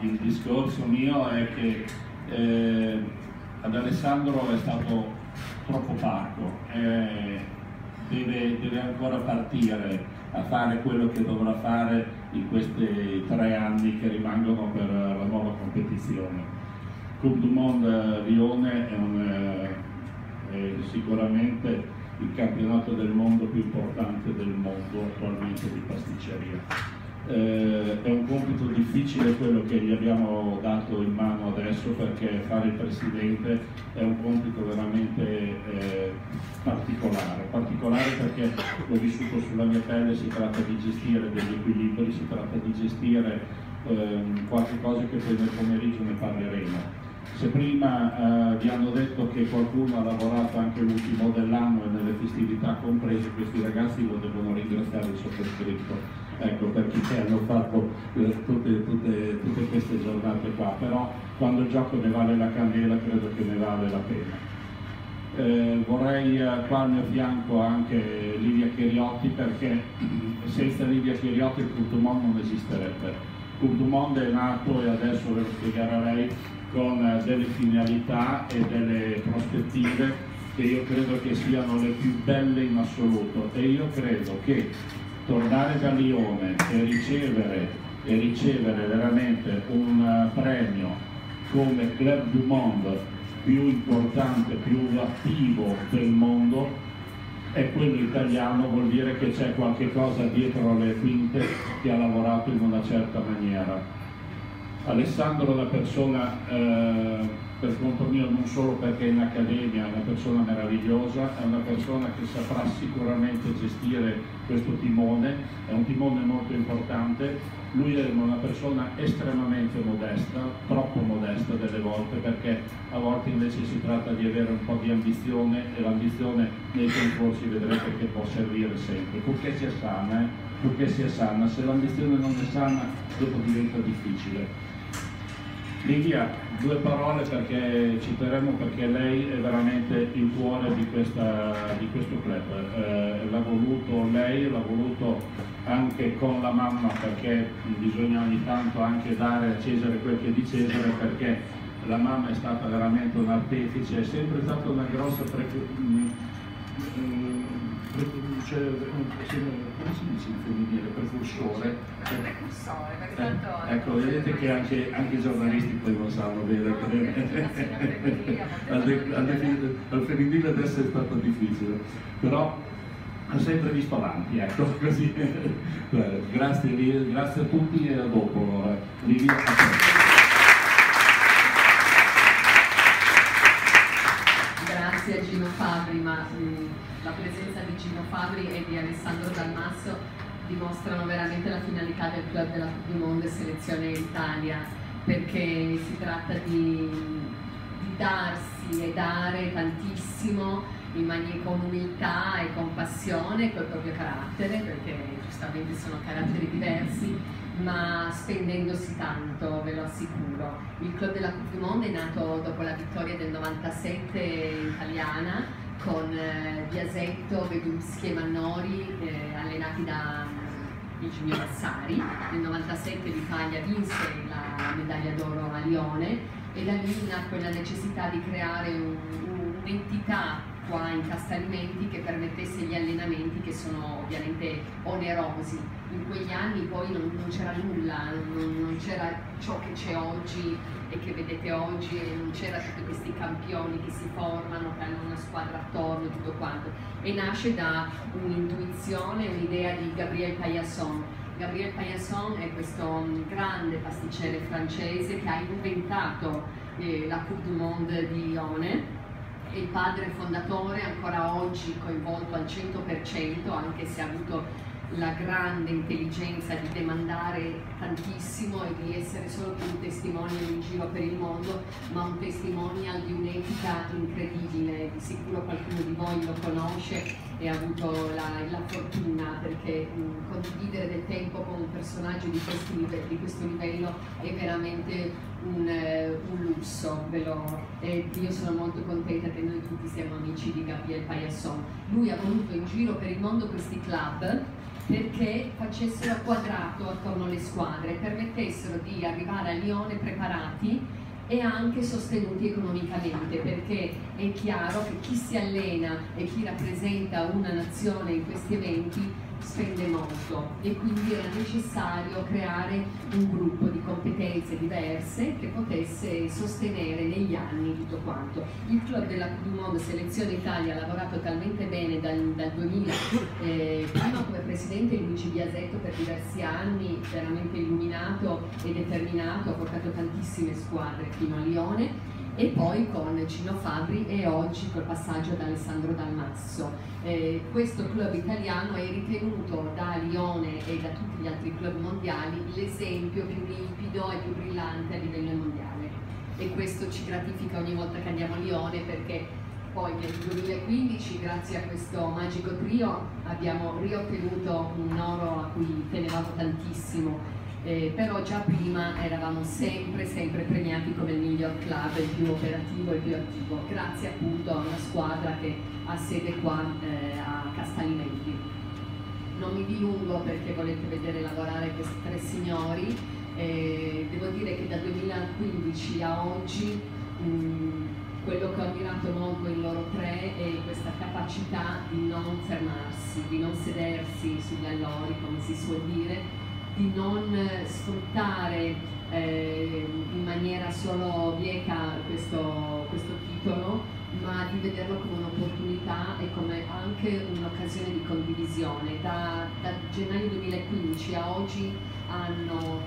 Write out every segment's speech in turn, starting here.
Il discorso mio è che eh, ad Alessandro è stato troppo parco, eh, deve, deve, ancora partire a fare quello che dovrà fare in questi tre anni che rimangono per la nuova competizione. Coupe du Monde Lione è, un, è sicuramente il campionato del mondo più importante del mondo attualmente di pasticceria eh, è un compito difficile quello che gli abbiamo dato in mano adesso perché fare il presidente è un compito veramente eh, particolare, particolare perché l'ho vissuto sulla mia pelle, si tratta di gestire degli equilibri, si tratta di gestire eh, qualche cosa che poi nel pomeriggio ne parleremo. Se prima eh, vi hanno detto che qualcuno ha lavorato anche l'ultimo dell'anno e nelle festività comprese, questi ragazzi lo devono ringraziare il sottoscritto ecco, perché hanno fatto eh, tutte, tutte, tutte, queste giornate qua, però quando il gioco ne vale la candela credo che ne vale la pena. Eh, vorrei eh, qua al mio fianco anche Livia Chiriotti perché senza Livia Chiriotti il Cultumon non esisterebbe. Cultumon è nato e adesso ve lo spiegherà lei con eh, delle finalità e delle prospettive che io credo che siano le più belle in assoluto e io credo che tornare da Lione e ricevere, e ricevere veramente un eh, premio come Club du Monde più importante, più attivo del mondo è quello italiano, vuol dire che c'è qualche cosa dietro le quinte che ha lavorato in una certa maniera. Alessandro è una persona eh, per conto mio non solo perché in accademia, è una persona meravigliosa, è una persona che saprà sicuramente gestire questo timone, è un timone molto importante, lui è una persona estremamente modesta, troppo modesta delle volte perché a volte invece si tratta di avere un po' di ambizione e l'ambizione nei concorsi vedrete che può servire sempre, purché sia sana, eh? purché sia sana, se l'ambizione non è sana dopo diventa difficile. Livia, due parole perché ci terremo perché lei è veramente il cuore di, questa, di questo club. Eh, l'ha voluto lei, l'ha voluto anche con la mamma perché bisogna ogni tanto anche dare a Cesare quel che è di Cesare perché la mamma è stata veramente un artefice, è sempre stata una grossa preoccupazione cioè, come si dice in femminile, precursore? Precursore, perché tanto... Eh, ecco, vedete che anche, anche, i giornalisti poi non sanno bene. al, al, al femminile adesso è stato difficile, però ha sempre visto avanti, ecco, così. grazie, grazie a tutti e a dopo allora. Grazie a Gino Fabri, ma mh, la presenza di Gino Fabri e di Alessandro Dalmasso dimostrano veramente la finalità del club della Coupe du Monde Selezione Italia perché si tratta di, di darsi e dare tantissimo in con umiltà e con passione e col proprio carattere perché giustamente sono caratteri diversi ma spendendosi tanto, ve lo assicuro. Il Club della Coupe du Monde è nato dopo la vittoria del 97 italiana con eh, Biasetto, Veduschi e Mannori eh, allenati da Virginia mm, Massari. Nel 97 l'Italia vinse la medaglia d'oro a Lione e da lì nacque la necessità di creare un'entità un qua in Castalimenti che permettesse gli allenamenti che sono ovviamente onerosi. In quegli anni poi non, non c'era nulla, non, non c'era ciò che c'è oggi e che vedete oggi non c'era tutti questi campioni che si formano, che hanno una squadra attorno e tutto quanto. E nasce da un'intuizione, un'idea di Gabriel Paillasson. Gabriel Paillasson è questo grande pasticcere francese che ha inventato eh, la Coupe du Monde di Lione il padre fondatore, ancora oggi coinvolto al 100%, anche se ha avuto la grande intelligenza di demandare tantissimo e di essere solo più un testimonial in giro per il mondo, ma un testimonial di un'etica incredibile. Di sicuro qualcuno di voi lo conosce e ha avuto la, la fortuna perché mh, condividere del tempo con un personaggio di, di questo livello è veramente un, eh, un lusso. e io sono molto contenta che noi tutti siamo amici di Gabriel Payasson. Lui ha voluto in giro per il mondo questi club perché facessero quadrato attorno alle squadre, permettessero di arrivare a Lione preparati e anche sostenuti economicamente, perché è chiaro che chi si allena e chi rappresenta una nazione in questi eventi spende molto e quindi era necessario creare un gruppo di competenze diverse che potesse sostenere negli anni tutto quanto. Il club della Coupe du Monde Selezione Italia ha lavorato talmente bene dal, dal 2000, eh, prima come presidente Luigi Biasetto per diversi anni, veramente illuminato e determinato, ha portato tantissime squadre fino a Lione e poi con Cino Fabri e oggi col passaggio ad Alessandro Dalmasso. Eh, questo club italiano è ritenuto da Lione e da tutti gli altri club mondiali l'esempio più limpido e più brillante a livello mondiale e questo ci gratifica ogni volta che andiamo a Lione perché poi nel 2015 grazie a questo magico trio abbiamo riottenuto un oro a cui tenevamo tantissimo eh, però già prima eravamo sempre, sempre premiati come il miglior club, il più operativo, il più attivo, grazie appunto a una squadra che ha sede qua eh, a Castalimenti. Non mi dilungo perché volete vedere lavorare questi tre signori, eh, devo dire che dal 2015 a oggi mh, quello che ho ammirato molto in loro tre è questa capacità di non fermarsi, di non sedersi sugli allori, come si suol dire, di non sfruttare eh, in maniera solo bieca questo, questo titolo, ma di vederlo come un'opportunità e come anche un'occasione di condivisione. Da, da gennaio 2015 a oggi hanno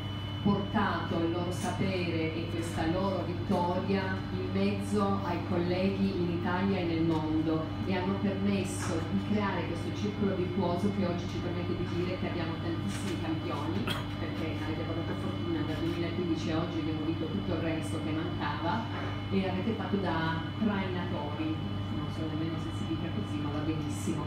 portato il loro sapere e questa loro vittoria in mezzo ai colleghi in Italia e nel mondo e hanno permesso di creare questo circolo virtuoso che oggi ci permette di dire che abbiamo tantissimi campioni perché avete avuto fortuna dal 2015 a oggi abbiamo vinto tutto il resto che mancava e avete fatto da trainatori non so nemmeno se si dica così ma va benissimo.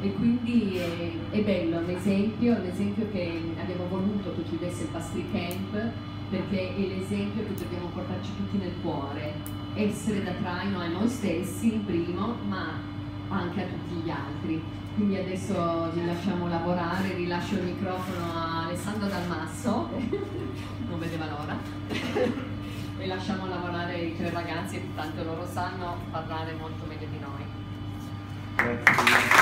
E quindi è, è bello l'esempio, l'esempio che abbiamo voluto che chiudesse il Pastry Camp perché è l'esempio che dobbiamo portarci tutti nel cuore, essere da traino a noi stessi in primo, ma anche a tutti gli altri. Quindi adesso vi lasciamo lavorare, rilascio il microfono a Alessandro Dalmasso, non vedeva l'ora, e lasciamo lavorare i tre ragazzi, tanto loro sanno parlare molto meglio di noi. Grazie.